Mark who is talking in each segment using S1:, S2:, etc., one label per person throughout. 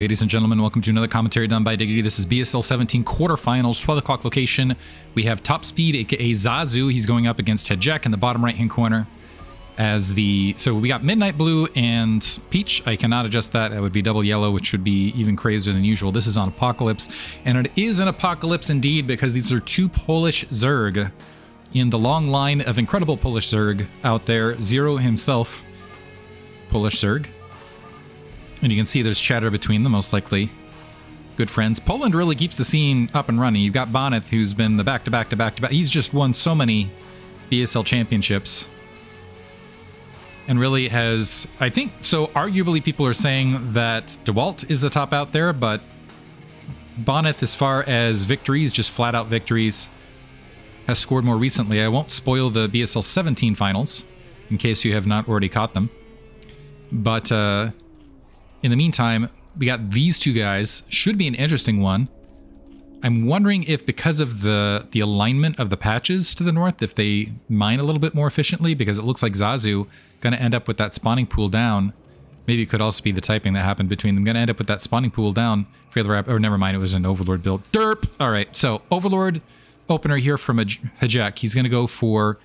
S1: Ladies and gentlemen, welcome to another commentary done by Diggity. This is BSL 17 quarterfinals, 12 o'clock location. We have Top Speed, aka Zazu. He's going up against Hejek in the bottom right hand corner. As the so we got Midnight Blue and Peach. I cannot adjust that. That would be double yellow, which would be even crazier than usual. This is on Apocalypse, and it is an Apocalypse indeed because these are two Polish Zerg in the long line of incredible Polish Zerg out there. Zero himself, Polish Zerg. And you can see there's chatter between them, most likely good friends. Poland really keeps the scene up and running. You've got Bonyth, who's been the back-to-back to back-to-back. He's just won so many BSL championships. And really has, I think, so arguably people are saying that DeWalt is the top out there, but Bonyth, as far as victories, just flat-out victories, has scored more recently. I won't spoil the BSL 17 finals, in case you have not already caught them. But, uh, in the meantime, we got these two guys. Should be an interesting one. I'm wondering if because of the the alignment of the patches to the north, if they mine a little bit more efficiently, because it looks like Zazu going to end up with that spawning pool down. Maybe it could also be the typing that happened between them. Going to end up with that spawning pool down. For the wrap, or never mind, it was an Overlord build. Derp! All right, so Overlord opener here from a Hejek. He's going to go for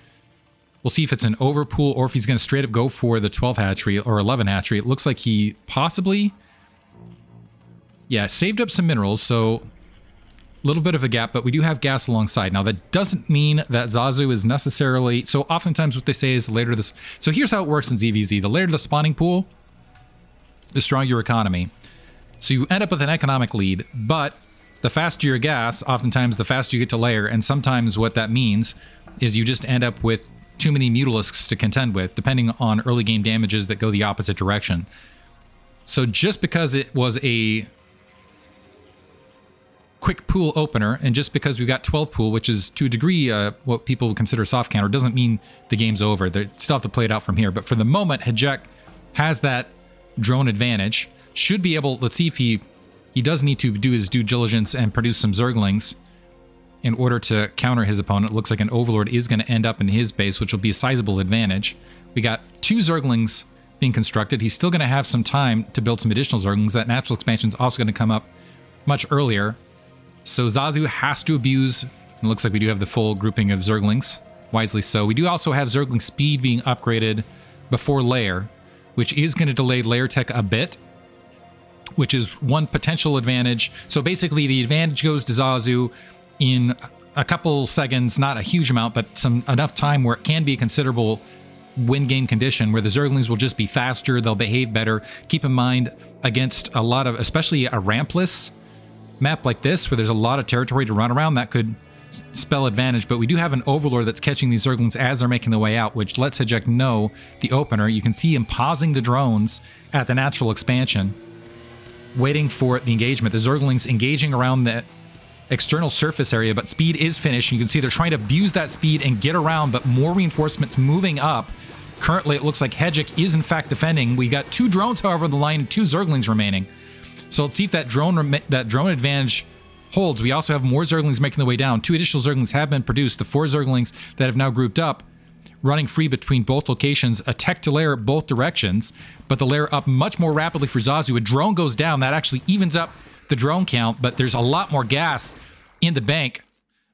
S1: We'll see if it's an overpool or if he's going to straight up go for the 12 hatchery or 11 hatchery. It looks like he possibly, yeah, saved up some minerals. So a little bit of a gap, but we do have gas alongside. Now that doesn't mean that Zazu is necessarily, so oftentimes what they say is later this, so here's how it works in ZVZ. The later the spawning pool, the stronger your economy. So you end up with an economic lead, but the faster your gas, oftentimes the faster you get to lair, and sometimes what that means is you just end up with too many Mutalisks to contend with, depending on early game damages that go the opposite direction. So just because it was a quick pool opener, and just because we got 12 pool, which is to a degree uh, what people would consider soft counter, doesn't mean the game's over. They still have to play it out from here. But for the moment, Hejek has that drone advantage. Should be able, let's see if he, he does need to do his due diligence and produce some Zerglings in order to counter his opponent. It looks like an Overlord is going to end up in his base, which will be a sizable advantage. We got two Zerglings being constructed. He's still going to have some time to build some additional Zerglings. That natural expansion is also going to come up much earlier. So Zazu has to abuse. It looks like we do have the full grouping of Zerglings. Wisely so. We do also have Zergling speed being upgraded before lair, which is going to delay lair tech a bit, which is one potential advantage. So basically the advantage goes to Zazu in a couple seconds, not a huge amount, but some enough time where it can be a considerable win game condition where the Zerglings will just be faster, they'll behave better. Keep in mind against a lot of, especially a rampless map like this, where there's a lot of territory to run around, that could spell advantage, but we do have an Overlord that's catching these Zerglings as they're making their way out, which lets Hejek know the opener. You can see him pausing the drones at the natural expansion, waiting for the engagement. The Zerglings engaging around the external surface area, but speed is finished. You can see they're trying to abuse that speed and get around, but more reinforcements moving up. Currently, it looks like Hejek is in fact defending. We got two drones, however, on the line and two Zerglings remaining. So let's see if that drone that drone advantage holds. We also have more Zerglings making their way down. Two additional Zerglings have been produced. The four Zerglings that have now grouped up, running free between both locations, a tech to lair both directions, but the lair up much more rapidly for Zazu. A drone goes down, that actually evens up the drone count, but there's a lot more gas in the bank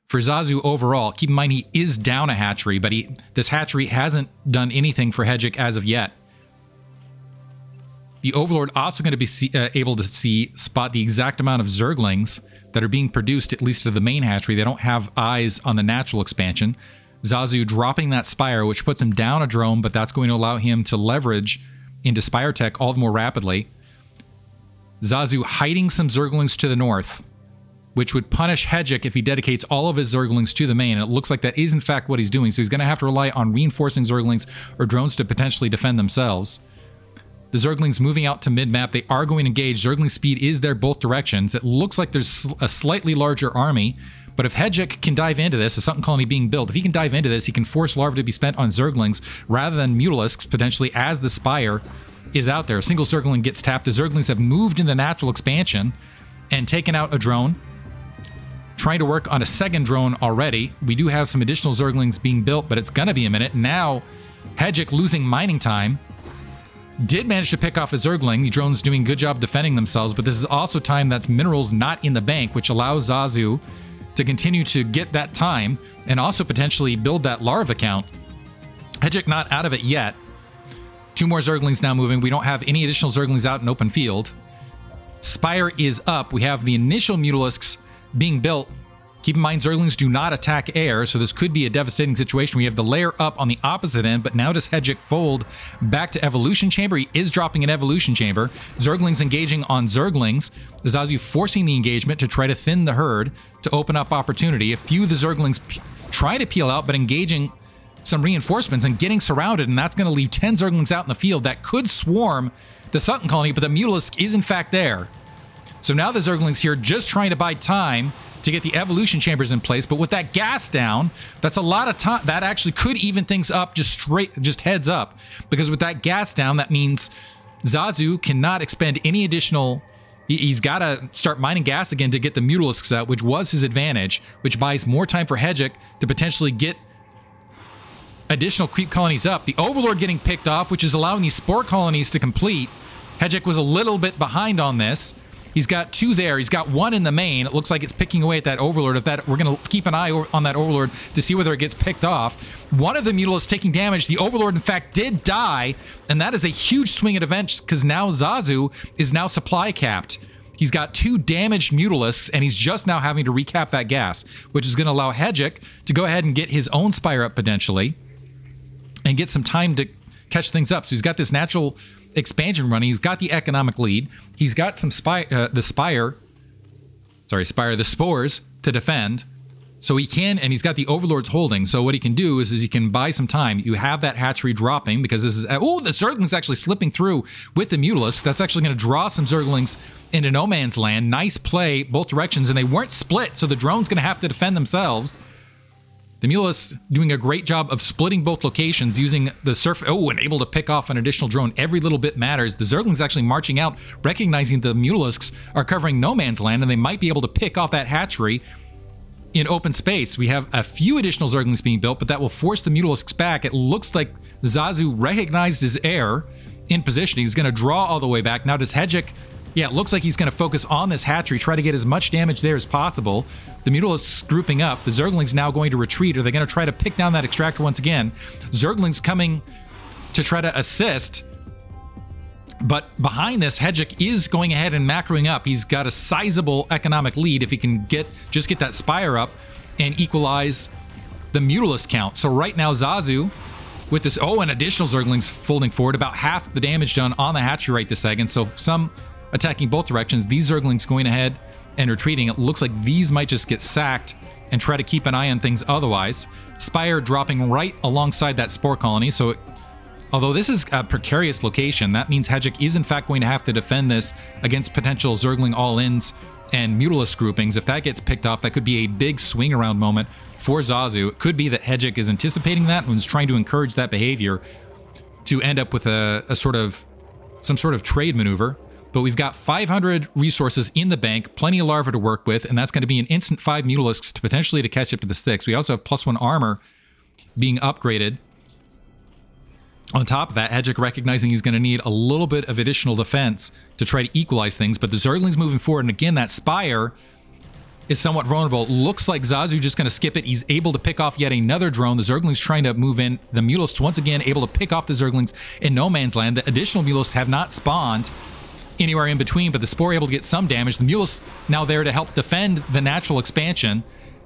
S1: for Zazu overall. Keep in mind he is down a hatchery, but he this hatchery hasn't done anything for Hejek as of yet. The Overlord also going to be see, uh, able to see spot the exact amount of Zerglings that are being produced, at least to the main hatchery. They don't have eyes on the natural expansion. Zazu dropping that Spire, which puts him down a drone, but that's going to allow him to leverage into Spire Tech all the more rapidly. Zazu hiding some Zerglings to the north, which would punish Hejek if he dedicates all of his Zerglings to the main. And it looks like that is in fact what he's doing. So he's going to have to rely on reinforcing Zerglings or drones to potentially defend themselves. The Zerglings moving out to mid-map, they are going to engage. Zergling speed is there both directions. It looks like there's a slightly larger army, but if Hejek can dive into this, a Sunken Colony being built, if he can dive into this, he can force Larva to be spent on Zerglings rather than Mutalisks, potentially as the Spire is out there. A single Zergling gets tapped. The Zerglings have moved in the natural expansion and taken out a drone. Trying to work on a second drone already. We do have some additional Zerglings being built, but it's going to be a minute. Now, Hejek losing mining time. did manage to pick off a Zergling. The drone's doing good job defending themselves, but this is also time that's minerals not in the bank, which allows Zazu to continue to get that time and also potentially build that larva count. Hejek not out of it yet. Two more Zerglings now moving. We don't have any additional Zerglings out in open field. Spire is up. We have the initial Mutalisks being built Keep in mind, Zerglings do not attack air, so this could be a devastating situation. We have the lair up on the opposite end, but now does Hejek fold back to Evolution Chamber? He is dropping an Evolution Chamber. Zerglings engaging on Zerglings. Zazu forcing the engagement to try to thin the herd to open up opportunity. A few of the Zerglings try to peel out, but engaging some reinforcements and getting surrounded, and that's going to leave 10 Zerglings out in the field that could swarm the Sunken colony, but the Mutalisk is in fact there. So now the Zerglings here just trying to buy time to get the evolution chambers in place. But with that gas down, that's a lot of time. That actually could even things up just straight, just heads up. Because with that gas down, that means Zazu cannot expend any additional. He's got to start mining gas again to get the Mutalisks out, which was his advantage, which buys more time for Hejek to potentially get additional creep colonies up. The Overlord getting picked off, which is allowing these spore colonies to complete. Hejek was a little bit behind on this. He's got two there. He's got one in the main. It looks like it's picking away at that Overlord. If that, we're going to keep an eye on that Overlord to see whether it gets picked off. One of the Mutalisks taking damage. The Overlord, in fact, did die, and that is a huge swing at events because now Zazu is now supply capped. He's got two damaged Mutalisks, and he's just now having to recap that gas, which is going to allow Hejek to go ahead and get his own Spire up potentially and get some time to catch things up. So he's got this natural expansion running. He's got the economic lead. He's got some spy, uh, the spire, sorry, spire, the spores to defend. So he can, and he's got the overlords holding. So what he can do is, is he can buy some time. You have that hatchery dropping because this is, oh, the Zergling's actually slipping through with the Mutalisk. That's actually going to draw some Zerglings into no man's land. Nice play both directions, and they weren't split. So the drone's going to have to defend themselves. The Mulus doing a great job of splitting both locations using the surf. Oh, and able to pick off an additional drone. Every little bit matters. The Zerglings actually marching out, recognizing the Mulisks are covering no man's land and they might be able to pick off that hatchery in open space. We have a few additional Zerglings being built, but that will force the Mutalisks back. It looks like Zazu recognized his heir in position. He's going to draw all the way back. Now, does Hejek yeah, it looks like he's going to focus on this hatchery, try to get as much damage there as possible. The Mutalisks grouping up. The Zergling's now going to retreat. Are they going to try to pick down that extractor once again? Zergling's coming to try to assist. But behind this, Hejek is going ahead and macroing up. He's got a sizable economic lead if he can get just get that Spire up and equalize the Mutalisk count. So right now, Zazu with this, oh, and additional Zerglings folding forward, about half the damage done on the hatchery right this second. So some attacking both directions. These Zerglings going ahead and retreating. It looks like these might just get sacked and try to keep an eye on things otherwise. Spire dropping right alongside that spore colony, so it, although this is a precarious location, that means Hejek is in fact going to have to defend this against potential Zergling all-ins and Mutalisk groupings. If that gets picked off, that could be a big swing around moment for Zazu. It could be that Hejek is anticipating that and is trying to encourage that behavior to end up with a, a sort of some sort of trade maneuver but we've got 500 resources in the bank, plenty of larvae to work with, and that's going to be an instant 5 Mutalisks to potentially to catch up to the 6. We also have plus 1 armor being upgraded. On top of that, Hejek recognizing he's going to need a little bit of additional defense to try to equalize things, but the Zergling's moving forward, and again, that Spire is somewhat vulnerable. Looks like Zazu just going to skip it. He's able to pick off yet another drone. The Zergling's trying to move in. The Mutalisks once again able to pick off the Zerglings in no man's land. The additional Mutalisks have not spawned anywhere in between, but the Spore able to get some damage. The Mule's now there to help defend the natural expansion.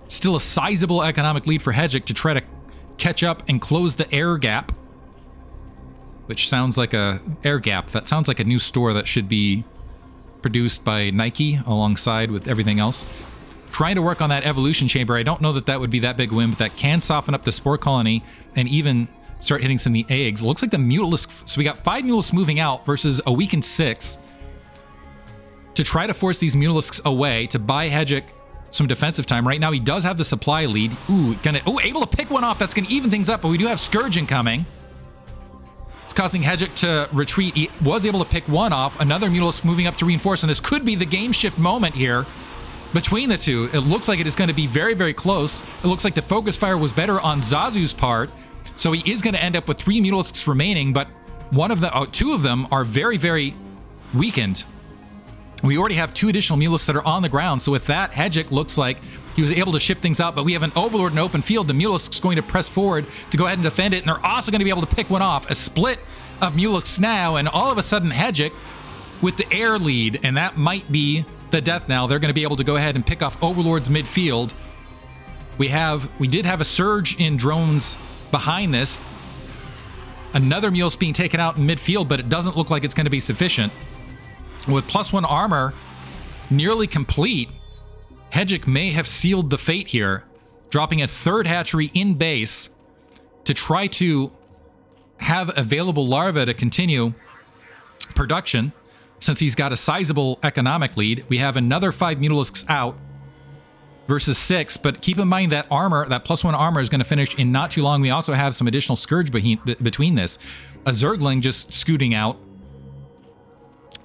S1: Still a sizable economic lead for Hejek to try to catch up and close the air gap. Which sounds like a air gap. That sounds like a new store that should be produced by Nike alongside with everything else. Trying to work on that evolution chamber. I don't know that that would be that big win, but that can soften up the spore colony and even start hitting some of the eggs. Looks like the Mutalisk... So we got five Mutalisks moving out versus a weakened six to try to force these Mutalisks away to buy Hejek some defensive time. Right now, he does have the supply lead. Ooh, gonna, ooh, able to pick one off. That's gonna even things up, but we do have Scourging coming. It's causing Hejek to retreat. He was able to pick one off. Another Mutalisk moving up to reinforce, and this could be the game shift moment here between the two. It looks like it is going to be very, very close. It looks like the focus fire was better on Zazu's part, so he is going to end up with three Mutalisks remaining, but one of the, oh, two of them are very, very weakened. We already have two additional Mulisks that are on the ground. So with that, Hejek looks like he was able to shift things out, but we have an Overlord in open field. The Mulisk's going to press forward to go ahead and defend it, and they're also going to be able to pick one off. A split of Mulisks now, and all of a sudden Hejek with the air lead, and that might be the death now. They're going to be able to go ahead and pick off Overlord's midfield. We have, we did have a surge in drones behind this. Another Mule's being taken out in midfield, but it doesn't look like it's going to be sufficient. With plus one armor nearly complete, Hejek may have sealed the fate here, dropping a third hatchery in base to try to have available larvae to continue production. Since he's got a sizable economic lead, we have another five Mutalisks out versus six, but keep in mind that armor, that plus one armor is going to finish in not too long. We also have some additional Scourge between this. A Zergling just scooting out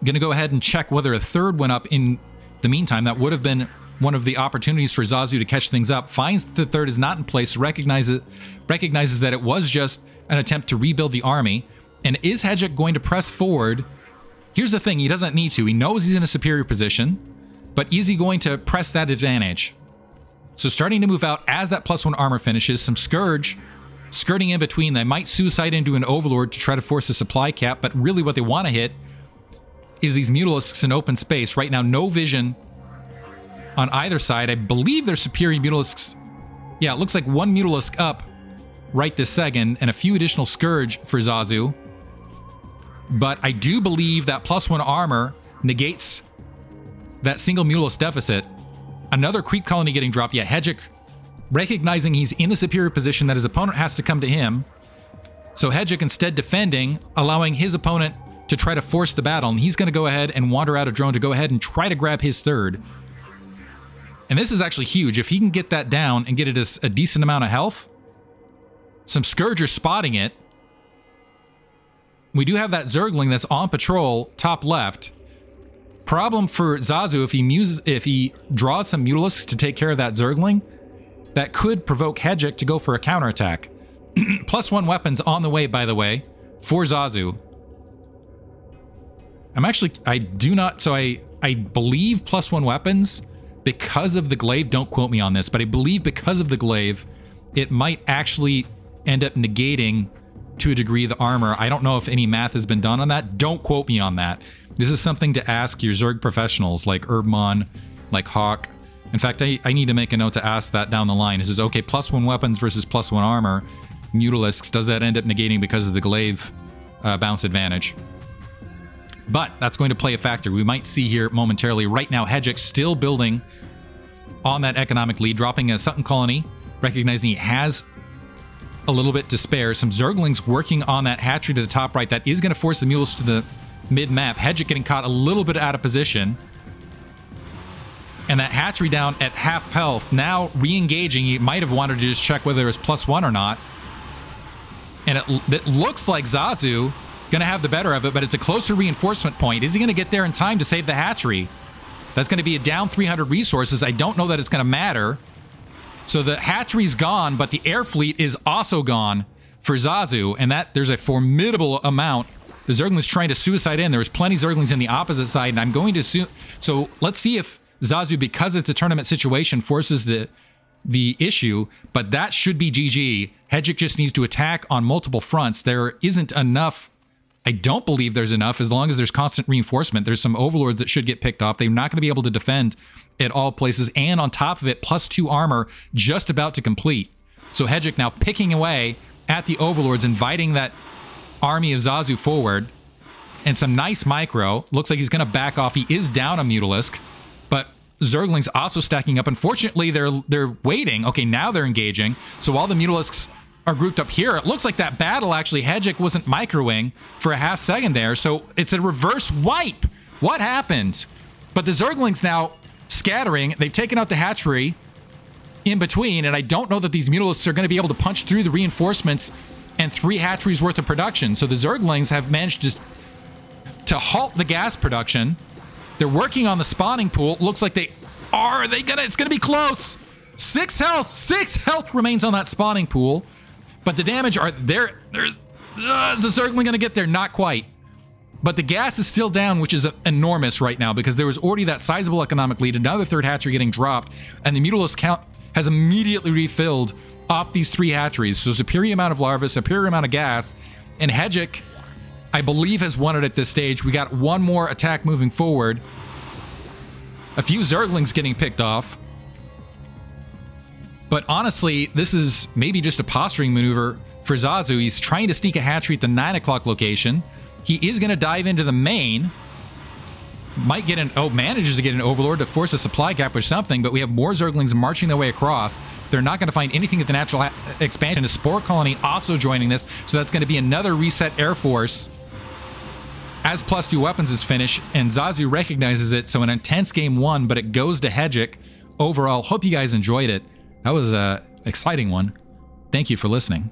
S1: Going to go ahead and check whether a third went up in the meantime. That would have been one of the opportunities for Zazu to catch things up. Finds that the third is not in place, recognizes, recognizes that it was just an attempt to rebuild the army. And is Hejek going to press forward? Here's the thing, he doesn't need to. He knows he's in a superior position, but is he going to press that advantage? So starting to move out as that plus one armor finishes, some Scourge skirting in between. They might suicide into an Overlord to try to force a supply cap, but really what they want to hit is these Mutalisks in open space. Right now, no vision on either side. I believe they're superior Mutalisks. Yeah, it looks like one Mutalisk up right this second, and a few additional Scourge for Zazu. But I do believe that plus one armor negates that single Mutalisk deficit. Another creep colony getting dropped. Yeah, Hejek recognizing he's in the superior position that his opponent has to come to him. So Hejek instead defending, allowing his opponent to try to force the battle, and he's going to go ahead and wander out a drone to go ahead and try to grab his third. And this is actually huge. If he can get that down and get it a, a decent amount of health, some Scourgers spotting it. We do have that Zergling that's on patrol, top left. Problem for Zazu, if he muses, if he draws some Mutalisks to take care of that Zergling, that could provoke Hejek to go for a counterattack. Plus one weapons on the way, by the way, for Zazu. I'm actually, I do not, so I, I believe plus one weapons because of the glaive, don't quote me on this, but I believe because of the glaive, it might actually end up negating to a degree the armor. I don't know if any math has been done on that. Don't quote me on that. This is something to ask your Zerg professionals like Urbmon, like Hawk. In fact, I, I need to make a note to ask that down the line. Is this okay, plus one weapons versus plus one armor, Mutalisks, does that end up negating because of the glaive uh, bounce advantage? But that's going to play a factor. We might see here momentarily. Right now, Hejek still building on that economic lead, dropping a Sunken colony, recognizing he has a little bit to spare. Some Zerglings working on that hatchery to the top right. That is going to force the mules to the mid-map. Hejek getting caught a little bit out of position. And that hatchery down at half health, now re-engaging. He might have wanted to just check whether it was plus one or not. And it, it looks like Zazu going to have the better of it, but it's a closer reinforcement point. Is he going to get there in time to save the hatchery? That's going to be a down 300 resources. I don't know that it's going to matter. So the hatchery's gone, but the air fleet is also gone for Zazu, and that there's a formidable amount. The Zergling's trying to suicide in. There's plenty Zerglings in the opposite side, and I'm going to... Su so let's see if Zazu, because it's a tournament situation, forces the the issue, but that should be GG. Hejek just needs to attack on multiple fronts. There isn't enough I don't believe there's enough as long as there's constant reinforcement. There's some overlords that should get picked off. They're not going to be able to defend at all places. And on top of it, plus two armor just about to complete. So Hejek now picking away at the overlords, inviting that army of Zazu forward. And some nice micro. Looks like he's going to back off. He is down a Mutalisk. But Zergling's also stacking up. Unfortunately, they're they're waiting. Okay, now they're engaging. So while the Mutalisks are grouped up here. It looks like that battle actually, Hejek wasn't microwing for a half second there. So it's a reverse wipe. What happened? But the Zerglings now scattering. They've taken out the hatchery in between. And I don't know that these Mutalisks are going to be able to punch through the reinforcements and three hatcheries worth of production. So the Zerglings have managed to, to halt the gas production. They're working on the spawning pool. Looks like they are. They gonna? It's gonna be close. Six health. Six health remains on that spawning pool. But the damage are there. There's Uh, is the Zergling going to get there? Not quite. But the gas is still down, which is enormous right now because there was already that sizable economic lead. Another third hatchery getting dropped, and the Mutalisk count has immediately refilled off these three hatcheries. So superior amount of larvae, superior amount of gas, and Hejek, I believe, has won it at this stage. We got one more attack moving forward. A few Zerglings getting picked off. But honestly, this is maybe just a posturing maneuver for Zazu. He's trying to sneak a hatchery at the 9 o'clock location. He is going to dive into the main. Might get an... Oh, manages to get an Overlord to force a supply gap or something, but we have more Zerglings marching their way across. They're not going to find anything at the natural expansion. A Spore Colony also joining this, so that's going to be another reset Air Force as plus two weapons is finished, and Zazu recognizes it, so an intense game one, but it goes to Hejek. Overall, hope you guys enjoyed it. That was a exciting one. Thank you for listening.